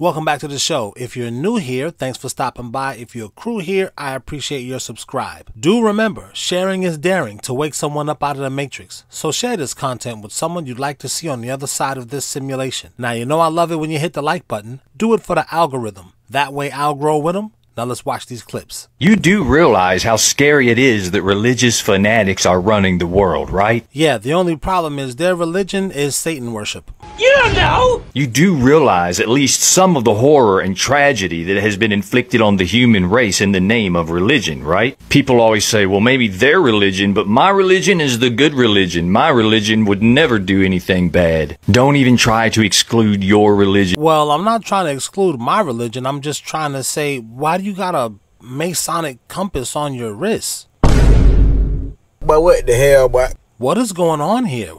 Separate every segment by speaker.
Speaker 1: Welcome back to the show. If you're new here, thanks for stopping by. If you're a crew here, I appreciate your subscribe. Do remember, sharing is daring to wake someone up out of the matrix. So share this content with someone you'd like to see on the other side of this simulation. Now, you know I love it when you hit the like button. Do it for the algorithm. That way I'll grow with them now let's watch these clips.
Speaker 2: You do realize how scary it is that religious fanatics are running the world, right?
Speaker 1: Yeah, the only problem is their religion is Satan worship.
Speaker 3: You don't know!
Speaker 2: You do realize at least some of the horror and tragedy that has been inflicted on the human race in the name of religion, right? People always say, well, maybe their religion, but my religion is the good religion. My religion would never do anything bad. Don't even try to exclude your religion.
Speaker 1: Well, I'm not trying to exclude my religion. I'm just trying to say, why do you you got a Masonic compass on your wrist?
Speaker 4: But what the hell, boy?
Speaker 1: What is going on here?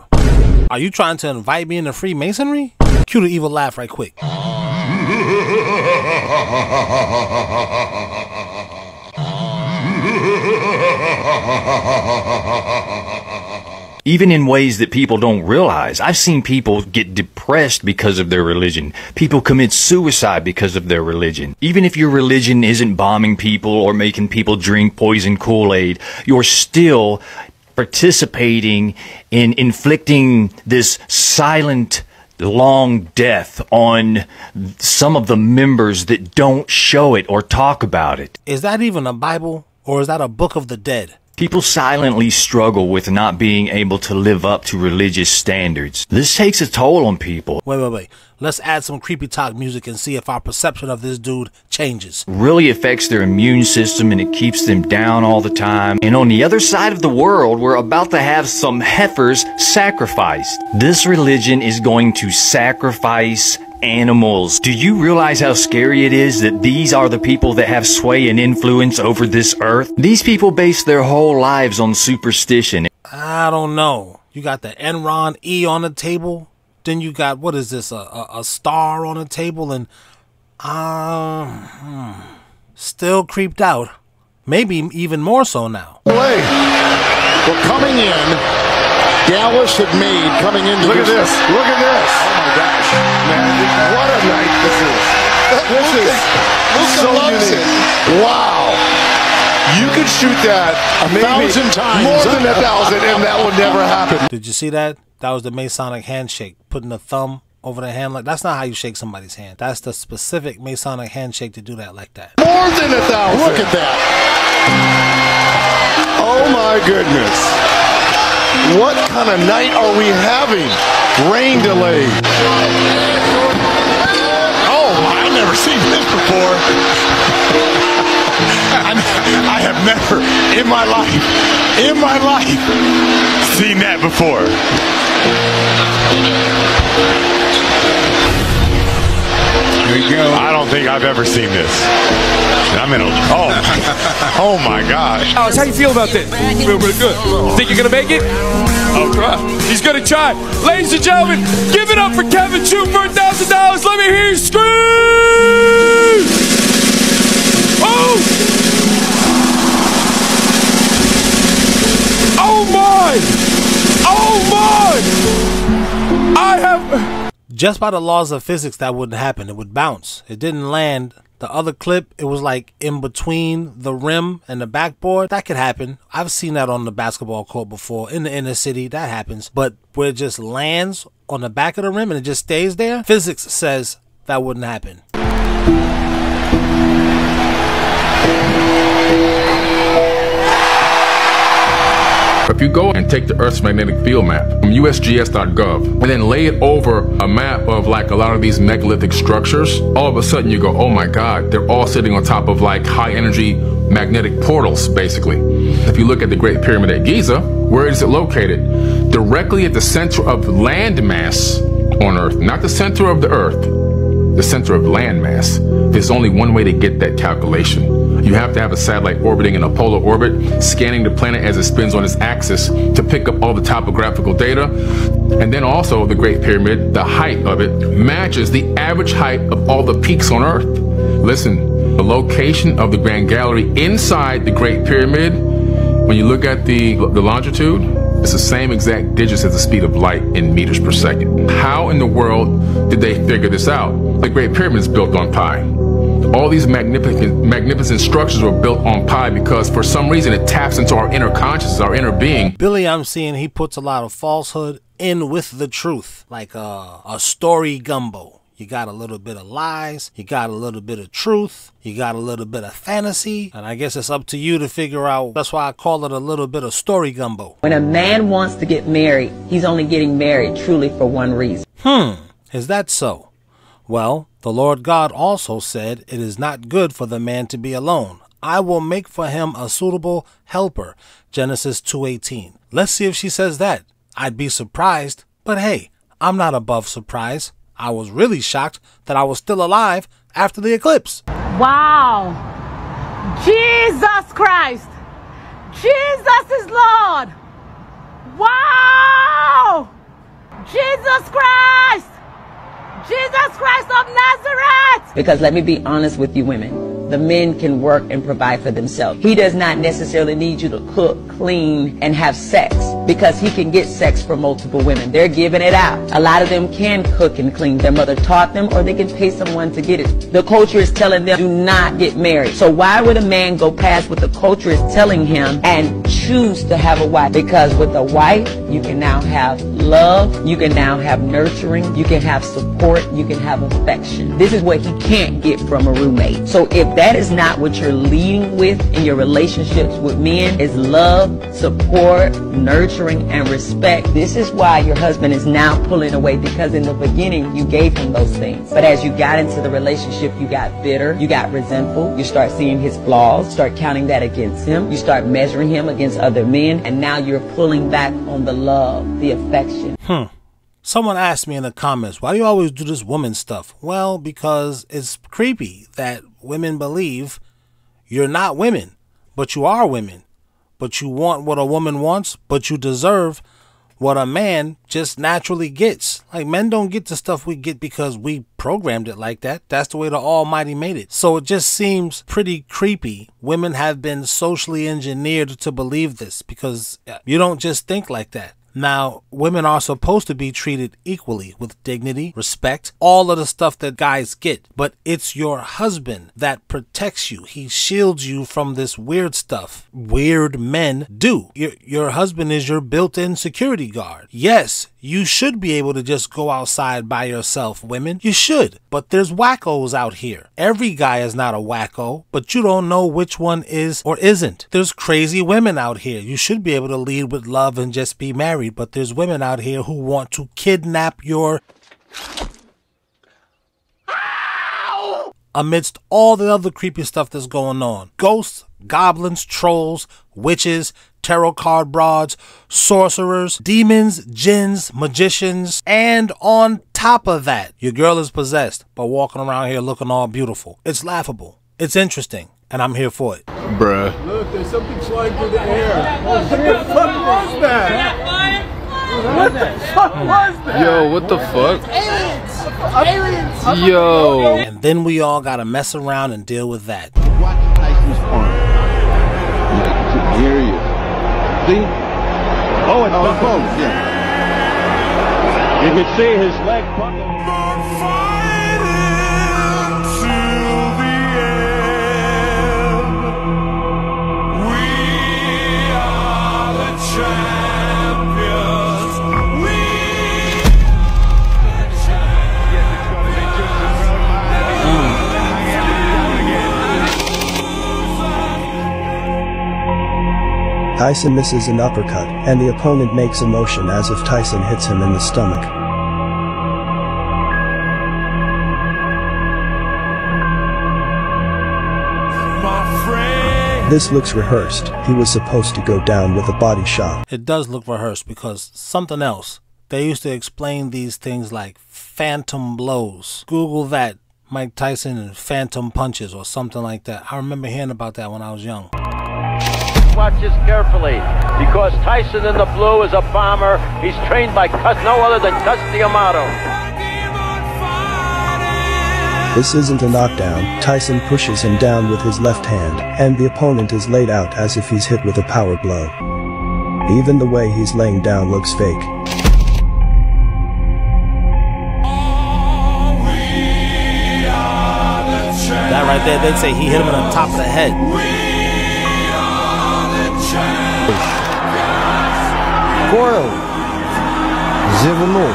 Speaker 1: Are you trying to invite me into Freemasonry? Cue the evil laugh right quick.
Speaker 2: even in ways that people don't realize. I've seen people get depressed because of their religion. People commit suicide because of their religion. Even if your religion isn't bombing people or making people drink poison Kool-Aid, you're still participating in inflicting this silent long death on some of the members that don't show it or talk about it.
Speaker 1: Is that even a Bible or is that a book of the dead?
Speaker 2: People silently struggle with not being able to live up to religious standards. This takes a toll on people.
Speaker 1: Wait, wait, wait. Let's add some creepy talk music and see if our perception of this dude changes.
Speaker 2: Really affects their immune system and it keeps them down all the time. And on the other side of the world, we're about to have some heifers sacrificed. This religion is going to sacrifice animals. Do you realize how scary it is that these are the people that have sway and influence over this earth? These people base their whole lives on superstition.
Speaker 1: I don't know. You got the Enron E on the table. Then you got, what is this, a, a, a star on the table. And, um, uh, still creeped out. Maybe even more so now.
Speaker 5: We're coming in, Dallas had made coming into
Speaker 6: Look
Speaker 5: this.
Speaker 6: at this. Look at this.
Speaker 5: Oh my gosh. Man,
Speaker 6: what a night this is.
Speaker 5: This Luka, is Luka so loves unique. it.
Speaker 6: Wow. You could shoot that
Speaker 5: a thousand times.
Speaker 6: More than a thousand, and that will never happen.
Speaker 1: Did you see that? That was the Masonic handshake, putting the thumb over the hand like that's not how you shake somebody's hand. That's the specific Masonic handshake to do that like that.
Speaker 6: More than a thousand.
Speaker 5: Look at that.
Speaker 6: Oh my goodness. What kind of night are we having? Rain delay.
Speaker 5: Oh, I've never seen this before. I have never in my life, in my life, seen that before. Here we go. I don't think I've ever seen this. I'm in a. Oh, oh my gosh.
Speaker 7: Alex, how you feel about this?
Speaker 5: Feel pretty good.
Speaker 7: Think you're gonna make it?
Speaker 5: Oh, I'll try.
Speaker 7: He's gonna try. Ladies and gentlemen, give it up for Kevin Chu for a thousand dollars. Let me hear you scream! Oh! Oh my! Oh my! I have.
Speaker 1: Just by the laws of physics, that wouldn't happen. It would bounce. It didn't land the other clip, it was like in between the rim and the backboard. That could happen. I've seen that on the basketball court before in the inner city. That happens. But where it just lands on the back of the rim and it just stays there, physics says that wouldn't happen.
Speaker 8: If you go and take the Earth's magnetic field map from USGS.gov and then lay it over a map of like a lot of these megalithic structures, all of a sudden you go, oh my God, they're all sitting on top of like high energy magnetic portals, basically. If you look at the Great Pyramid at Giza, where is it located? Directly at the center of landmass on Earth, not the center of the Earth, the center of landmass. There's only one way to get that calculation. You have to have a satellite orbiting in a polar orbit, scanning the planet as it spins on its axis to pick up all the topographical data. And then also the Great Pyramid, the height of it matches the average height of all the peaks on Earth. Listen, the location of the Grand Gallery inside the Great Pyramid, when you look at the, the longitude, It's the same exact digits as the speed of light in meters per second. How in the world did they figure this out? The Great Pyramid is built on pi. All these magnificent, magnificent structures were built on pi because for some reason it taps into our inner consciousness, our inner being.
Speaker 1: Billy, I'm seeing he puts a lot of falsehood in with the truth, like a, a story gumbo. You got a little bit of lies, you got a little bit of truth, you got a little bit of fantasy, and I guess it's up to you to figure out. That's why I call it a little bit of story gumbo.
Speaker 3: When a man wants to get married, he's only getting married truly for one reason.
Speaker 1: Hmm, is that so? Well, the Lord God also said, It is not good for the man to be alone. I will make for him a suitable helper. Genesis 2:18. Let's see if she says that. I'd be surprised, but hey, I'm not above surprise. I was really shocked that I was still alive after the eclipse.
Speaker 9: Wow. Jesus Christ. Jesus is Lord. Wow. Jesus Christ. Jesus Christ of Nazareth.
Speaker 3: Because let me be honest with you women. The men can work and provide for themselves. He does not necessarily need you to cook, clean, and have sex because he can get sex from multiple women. They're giving it out. A lot of them can cook and clean. Their mother taught them or they can pay someone to get it. The culture is telling them do not get married. So why would a man go past what the culture is telling him and choose to have a wife? Because with a wife, you can now have love, you can now have nurturing, you can have support, you can have affection. This is what he can't get from a roommate. So if that is not what you're leading with in your relationships with men is love, support, nurturing, and respect. This is why your husband is now pulling away because in the beginning you gave him those things. But as you got into the relationship, you got bitter, you got resentful, you start seeing his flaws, start counting that against him, you start measuring him against other men, and now you're pulling back on the love, the affection.
Speaker 1: Hmm. Someone asked me in the comments, why do you always do this woman stuff? Well, because it's creepy that women believe you're not women, but you are women. But you want what a woman wants, but you deserve what a man just naturally gets. Like men don't get the stuff we get because we programmed it like that. That's the way the Almighty made it. So it just seems pretty creepy. Women have been socially engineered to believe this because you don't just think like that. Now, women are supposed to be treated equally with dignity, respect, all of the stuff that guys get. But it's your husband that protects you. He shields you from this weird stuff. Weird men do. Your, your husband is your built in security guard. Yes, you should be able to just go outside by yourself, women. You should. But there's wackos out here. Every guy is not a wacko, but you don't know which one is or isn't. There's crazy women out here. You should be able to lead with love and just be married, but there's women out here who want to kidnap your. Amidst all the other creepy stuff that's going on ghosts, goblins, trolls, witches, tarot card broads, sorcerers, demons, jinns, magicians, and on top of that, your girl is possessed by walking around here looking all beautiful. It's laughable. It's interesting, and I'm here for it.
Speaker 6: Bruh.
Speaker 10: Look, there's something flying through the air. Oh, what the fuck was that? What the fuck was that?
Speaker 6: Yo, what the fuck?
Speaker 10: Aliens! Aliens!
Speaker 6: Yo.
Speaker 1: And then we all gotta mess around and deal with that.
Speaker 6: See?
Speaker 10: Oh, it's
Speaker 6: Oh, close, yeah.
Speaker 10: You can see his leg buckled.
Speaker 11: Tyson misses an uppercut, and the opponent makes a motion as if Tyson hits him in the stomach. This looks rehearsed. He was supposed to go down with a body shot.
Speaker 1: It does look rehearsed because something else. They used to explain these things like phantom blows. Google that. Mike Tyson and phantom punches or something like that. I remember hearing about that when I was young.
Speaker 12: Watch this carefully because Tyson in the blue is a bomber. He's trained by Cus- no other than Cus D'Amato.
Speaker 11: This isn't a knockdown. Tyson pushes him down with his left hand, and the opponent is laid out as if he's hit with a power blow. Even the way he's laying down looks fake.
Speaker 1: That right there, they'd say he hit him on the top of the head.
Speaker 13: Zivanu.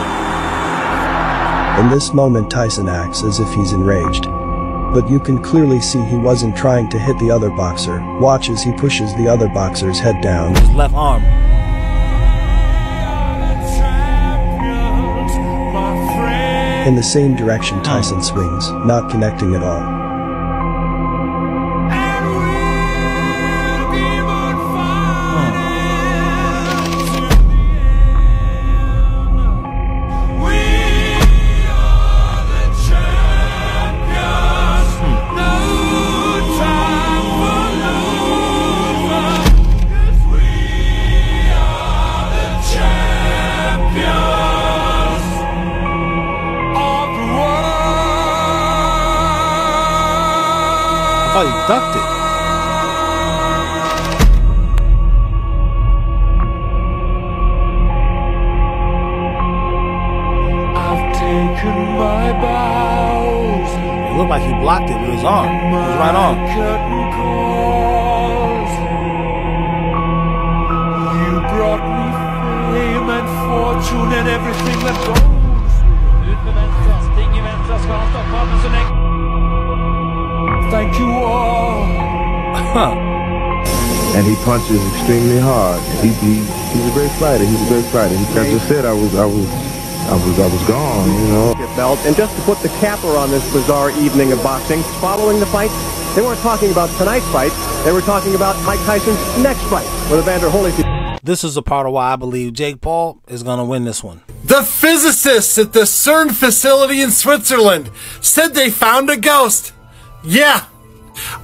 Speaker 11: In this moment Tyson acts as if he's enraged. But you can clearly see he wasn't trying to hit the other boxer. Watch as he pushes the other boxer's head down.
Speaker 1: His left arm.
Speaker 11: In the same direction Tyson swings, not connecting at all.
Speaker 1: Blocked it with his arm. His right arm.
Speaker 10: Curtain calls. You brought me fame and fortune and everything that goes. Ut med vänstra, Sting i vänstra, ska han stoppa honom så länge? Thank you all.
Speaker 14: and he punches extremely hard. He, he he's a great fighter. He's a great fighter. He, as I said, I was I was I was I was gone. You know.
Speaker 15: belt. And just to put the capper on this bizarre evening of boxing, following the fight, they weren't talking about tonight's fight. They were talking about Mike Tyson's next fight with Evander Holyfield.
Speaker 1: This is a part of why I believe Jake Paul is going to win this one.
Speaker 16: The physicists at the CERN facility in Switzerland said they found a ghost. Yeah,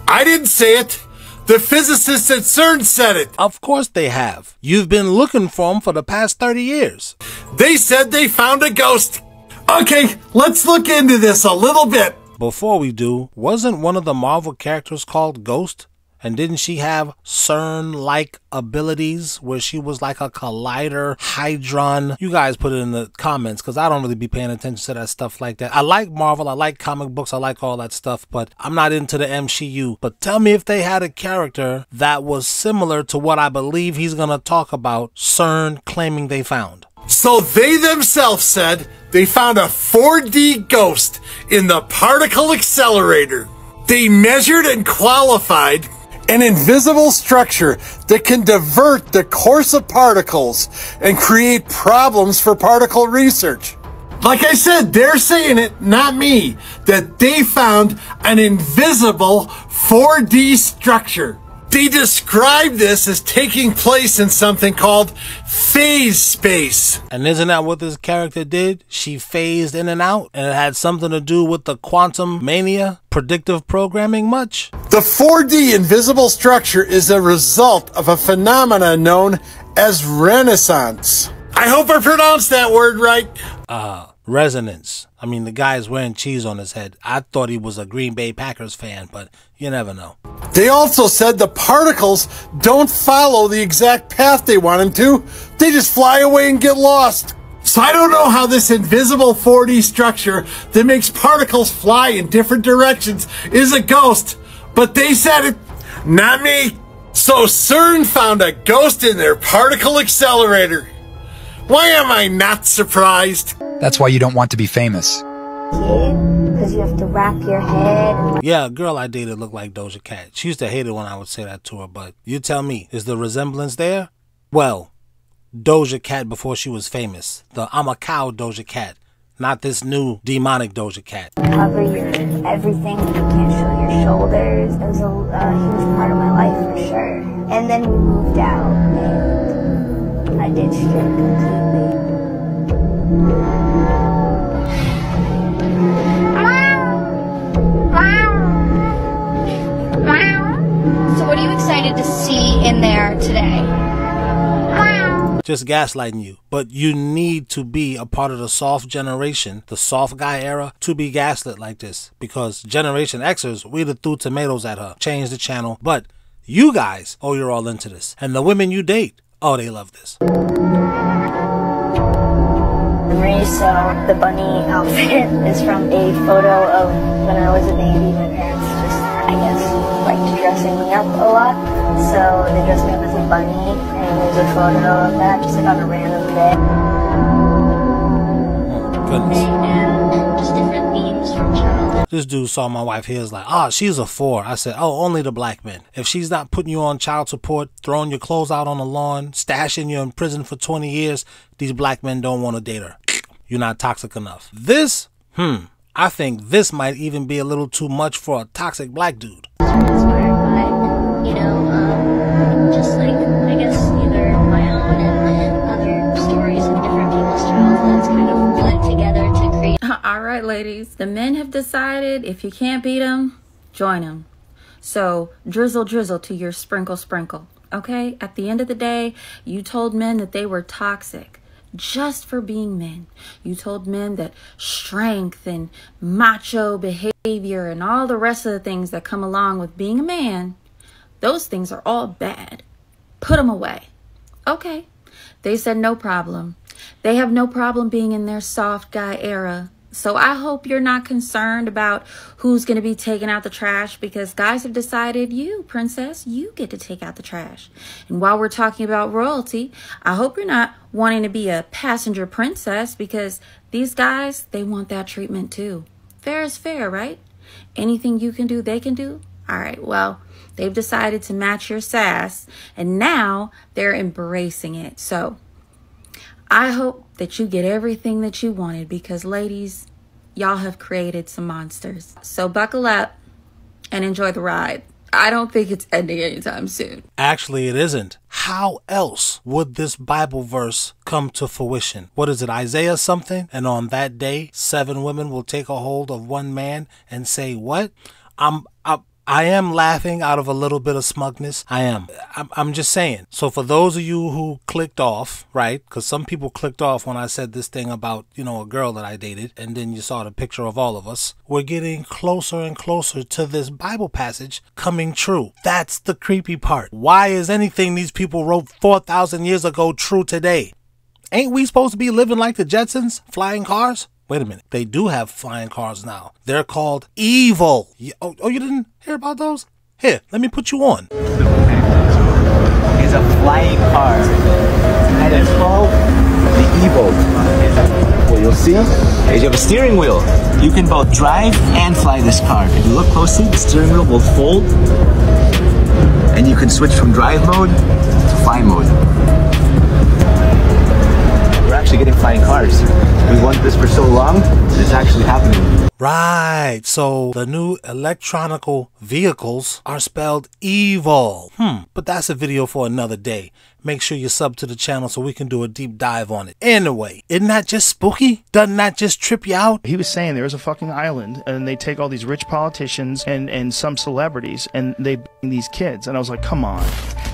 Speaker 16: I didn't say it. The physicists at CERN said it.
Speaker 1: Of course they have. You've been looking for them for the past 30 years.
Speaker 16: They said they found a ghost. Okay, let's look into this a little bit.
Speaker 1: Before we do, wasn't one of the Marvel characters called Ghost? And didn't she have CERN like abilities where she was like a collider, hadron? You guys put it in the comments because I don't really be paying attention to that stuff like that. I like Marvel, I like comic books, I like all that stuff, but I'm not into the MCU. But tell me if they had a character that was similar to what I believe he's going to talk about CERN claiming they found.
Speaker 16: So they themselves said they found a 4D ghost in the particle accelerator. They measured and qualified an invisible structure that can divert the course of particles and create problems for particle research. Like I said, they're saying it, not me, that they found an invisible 4D structure. They describe this as taking place in something called phase space.
Speaker 1: And isn't that what this character did? She phased in and out, and it had something to do with the quantum mania, predictive programming much?
Speaker 16: The 4D invisible structure is a result of a phenomenon known as renaissance. I hope I pronounced that word right.
Speaker 1: Uh, resonance. I mean, the guy is wearing cheese on his head. I thought he was a Green Bay Packers fan, but you never know.
Speaker 16: They also said the particles don't follow the exact path they want them to. They just fly away and get lost. So I don't know how this invisible 4D structure that makes particles fly in different directions is a ghost, but they said it, not me. So CERN found a ghost in their particle accelerator. Why am I not surprised?
Speaker 17: That's why you don't want to be famous.
Speaker 18: Because you have to wrap your head.
Speaker 1: Yeah, a girl I dated looked like Doja Cat. She used to hate it when I would say that to her, but you tell me, is the resemblance there? Well, Doja Cat before she was famous. The I'm a cow Doja Cat. Not this new demonic Doja Cat.
Speaker 18: Cover your everything. You can't show your shoulders. It was a uh, huge part of my life for sure. And then we moved out. And I ditched it completely.
Speaker 19: Excited to see in there today?
Speaker 1: Just gaslighting you. But you need to be a part of the soft generation, the soft guy era, to be gaslit like this. Because Generation Xers, we'd have threw tomatoes at her, changed the channel. But you guys, oh, you're all into this. And the women you date, Oh, they love this.
Speaker 18: memory, so the bunny outfit is from a photo of when I was a baby. My parents just, I guess, liked dressing me up a lot. So they dressed me up as a bunny, and there's a photo of that just like on a random day.
Speaker 19: Just different themes from childhood.
Speaker 1: This dude saw my wife here is like, oh, she's a four. I said, oh, only the black men. If she's not putting you on child support, throwing your clothes out on the lawn, stashing you in prison for 20 years, these black men don't want to date her. You're not toxic enough. This, hmm, I think this might even be a little too much for a toxic black dude.
Speaker 20: Right, ladies. The men have decided if you can't beat them, join them. So drizzle, drizzle to your sprinkle, sprinkle. Okay? At the end of the day, you told men that they were toxic just for being men. You told men that strength and macho behavior and all the rest of the things that come along with being a man, those things are all bad. Put them away. Okay. They said no problem. They have no problem being in their soft guy era. So I hope you're not concerned about who's going to be taking out the trash because guys have decided you, princess, you get to take out the trash. And while we're talking about royalty, I hope you're not wanting to be a passenger princess because these guys, they want that treatment too. Fair is fair, right? Anything you can do, they can do. All right, well, they've decided to match your sass and now they're embracing it. So I hope that you get everything that you wanted because, ladies, y'all have created some monsters. So buckle up and enjoy the ride. I don't think it's ending anytime soon.
Speaker 1: Actually, it isn't. How else would this Bible verse come to fruition? What is it, Isaiah something? And on that day, seven women will take a hold of one man and say, What? I'm, I'm I am laughing out of a little bit of smugness. I am. I'm, I'm just saying. So for those of you who clicked off, right? Because some people clicked off when I said this thing about, you know, a girl that I dated, and then you saw the picture of all of us. We're getting closer and closer to this Bible passage coming true. That's the creepy part. Why is anything these people wrote 4,000 years ago true today? Ain't we supposed to be living like the Jetsons, flying cars? Wait a minute. They do have flying cars now. They're called Evil. Oh, oh, you didn't hear about those? Here, let me put you on.
Speaker 21: It's a flying car. And it's called the Evo. What you'll see is you have a steering wheel. You can both drive and fly this car. If you look closely, the steering wheel will fold and you can switch from drive mode to fly mode we're actually getting flying cars. We wanted this for so long, it's actually happening.
Speaker 1: Right. So the new electronical vehicles are spelled evil. Hmm. But that's a video for another day. Make sure you sub to the channel so we can do a deep dive on it. Anyway, isn't that just spooky? Doesn't that just trip you out?
Speaker 22: He was saying there is a fucking island and they take all these rich politicians and, and some celebrities and they bring these kids. And I was like, come on.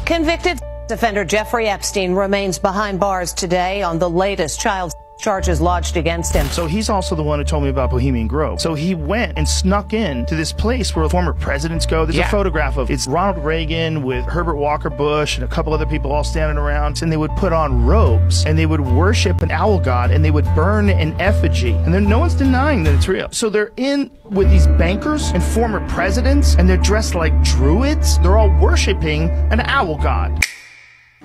Speaker 23: Convicted Offender Jeffrey Epstein remains behind bars today on the latest child charges lodged against him.
Speaker 22: So he's also the one who told me about Bohemian Grove. So he went and snuck in to this place where former presidents go. There's
Speaker 23: Yeah.
Speaker 22: a photograph of it's Ronald Reagan with Herbert Walker Bush and a couple other people all standing around and they would put on robes and they would worship an owl god and they would burn an effigy. And then no one's denying that it's real. So they're in with these bankers and former presidents and they're dressed like druids. They're all worshiping an owl god.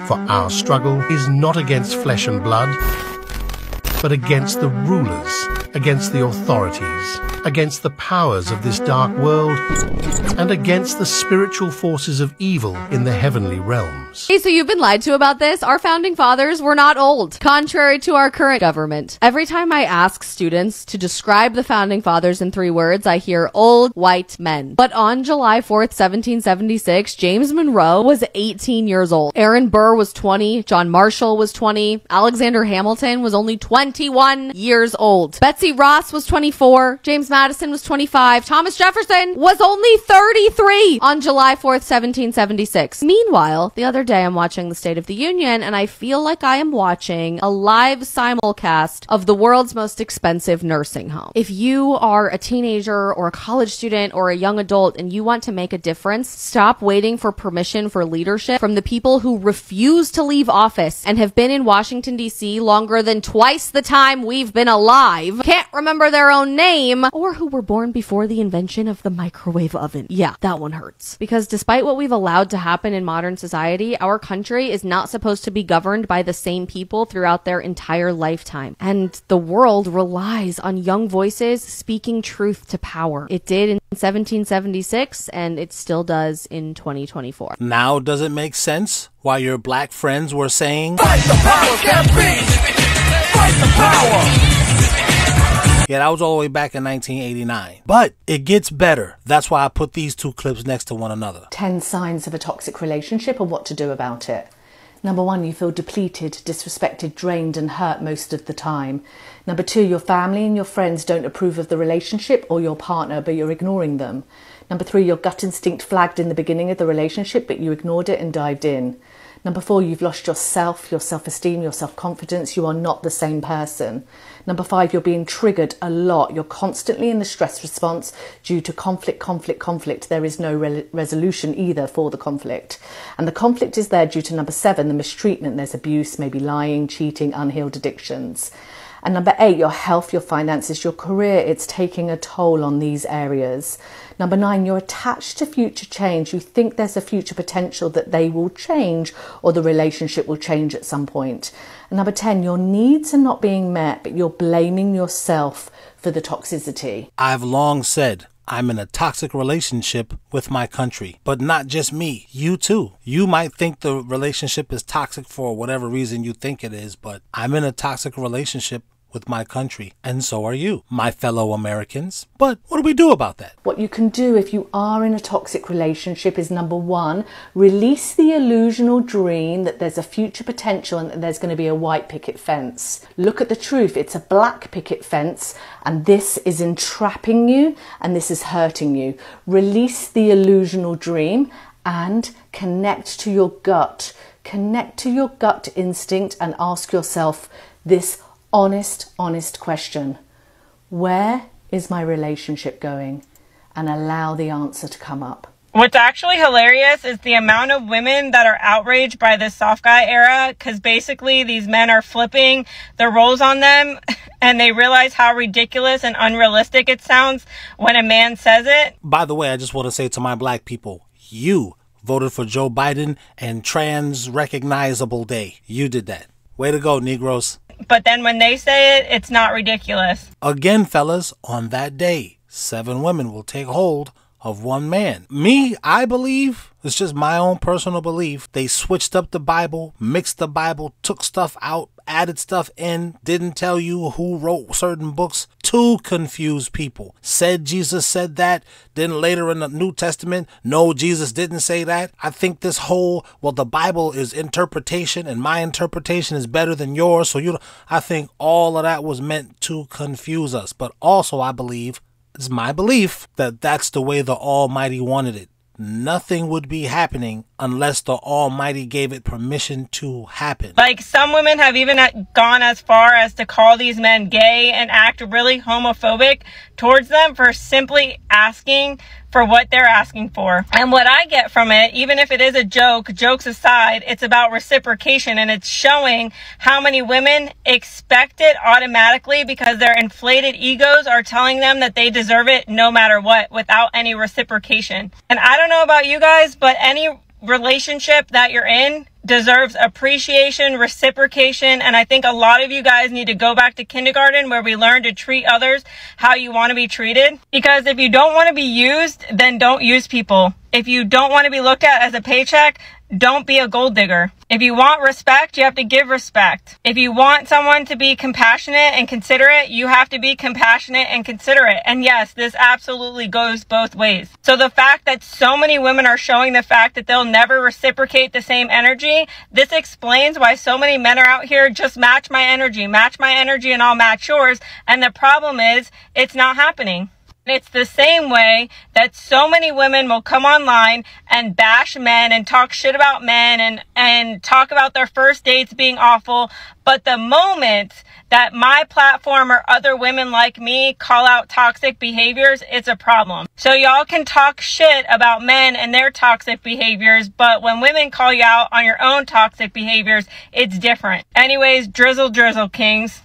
Speaker 24: For our struggle is not against flesh and blood, but against the rulers, against the authorities, against the powers of this dark world, and against the spiritual forces of evil in the heavenly realms.
Speaker 25: Hey, so you've been lied to about this? Our founding fathers were not old, contrary to our current government. Every time I ask students to describe the founding fathers in three words, I hear old white men. But on July 4th, 1776, James Monroe was 18 years old. Aaron Burr was 20, John Marshall was 20, Alexander Hamilton was only 20. 21 years old. Betsy Ross was 24. James Madison was 25. Thomas Jefferson was only 33 on July 4th, 1776. Meanwhile, the other day I'm watching the State of the Union and I feel like I am watching a live simulcast of the world's most expensive nursing home. If you are a teenager or a college student or a young adult and you want to make a difference, stop waiting for permission for leadership from the people who refuse to leave office and have been in Washington DC longer than twice the time we've been alive, can't remember their own name, or who were born before the invention of the microwave oven. Yeah, that one hurts. Because despite what we've allowed to happen in modern society, our country is not supposed to be governed by the same people throughout their entire lifetime. And the world relies on young voices speaking truth to power. It did in 1776 and it still does in 2024.
Speaker 1: Now does it make sense why your black friends were saying
Speaker 10: Fight the power campaign! Fight the power!
Speaker 1: Yeah, that was all the way back in 1989. But it gets better. That's why I put these two clips next to one another.
Speaker 26: 10 signs of a toxic relationship and what to do about it. Number one, you feel depleted, disrespected, drained, and hurt most of the time. Number two, your family and your friends don't approve of the relationship or your partner, but you're ignoring them. Number three, your gut instinct flagged in the beginning of the relationship, but you ignored it and dived in. Number four, you've lost yourself, your self esteem, your self confidence. You are not the same person. Number five, you're being triggered a lot. You're constantly in the stress response due to conflict, conflict, conflict. There is no re- resolution either for the conflict. And the conflict is there due to number seven, the mistreatment. There's abuse, maybe lying, cheating, unhealed addictions. And number eight, your health, your finances, your career, it's taking a toll on these areas. Number nine, you're attached to future change. You think there's a future potential that they will change or the relationship will change at some point. And number 10, your needs are not being met, but you're blaming yourself for the toxicity.
Speaker 1: I've long said I'm in a toxic relationship with my country, but not just me, you too. You might think the relationship is toxic for whatever reason you think it is, but I'm in a toxic relationship with my country, and so are you, my fellow Americans. But what do we do about that?
Speaker 26: What you can do if you are in a toxic relationship is number one, release the illusional dream that there's a future potential and that there's going to be a white picket fence. Look at the truth, it's a black picket fence, and this is entrapping you and this is hurting you. Release the illusional dream and connect to your gut. Connect to your gut instinct and ask yourself this honest, honest question Where is my relationship going? And allow the answer to come up.
Speaker 27: What's actually hilarious is the amount of women that are outraged by this soft guy era because basically these men are flipping the roles on them and they realize how ridiculous and unrealistic it sounds when a man says it.
Speaker 1: By the way, I just want to say to my black people, you voted for Joe Biden and Trans Recognizable Day. You did that. Way to go, Negroes.
Speaker 27: But then when they say it, it's not ridiculous.
Speaker 1: Again, fellas, on that day, seven women will take hold of one man. Me, I believe, it's just my own personal belief. They switched up the Bible, mixed the Bible, took stuff out, added stuff in, didn't tell you who wrote certain books to confuse people. Said Jesus said that, then later in the New Testament, no, Jesus didn't say that. I think this whole, well, the Bible is interpretation and my interpretation is better than yours. So you, I think all of that was meant to confuse us. But also, I believe it's my belief that that's the way the Almighty wanted it. Nothing would be happening unless the Almighty gave it permission to happen.
Speaker 27: Like some women have even gone as far as to call these men gay and act really homophobic towards them for simply asking for what they're asking for. And what I get from it, even if it is a joke, jokes aside, it's about reciprocation and it's showing how many women expect it automatically because their inflated egos are telling them that they deserve it no matter what without any reciprocation. And I don't know about you guys, but any relationship that you're in deserves appreciation, reciprocation, and I think a lot of you guys need to go back to kindergarten where we learn to treat others how you want to be treated. Because if you don't want to be used, then don't use people. If you don't want to be looked at as a paycheck, don't be a gold digger. If you want respect, you have to give respect. If you want someone to be compassionate and considerate, you have to be compassionate and considerate. And yes, this absolutely goes both ways. So the fact that so many women are showing the fact that they'll never reciprocate the same energy, this explains why so many men are out here just match my energy, match my energy and I'll match yours. And the problem is it's not happening. It's the same way that so many women will come online and bash men and talk shit about men and, and talk about their first dates being awful. But the moment that my platform or other women like me call out toxic behaviors, it's a problem. So y'all can talk shit about men and their toxic behaviors, but when women call you out on your own toxic behaviors, it's different. Anyways, drizzle drizzle kings.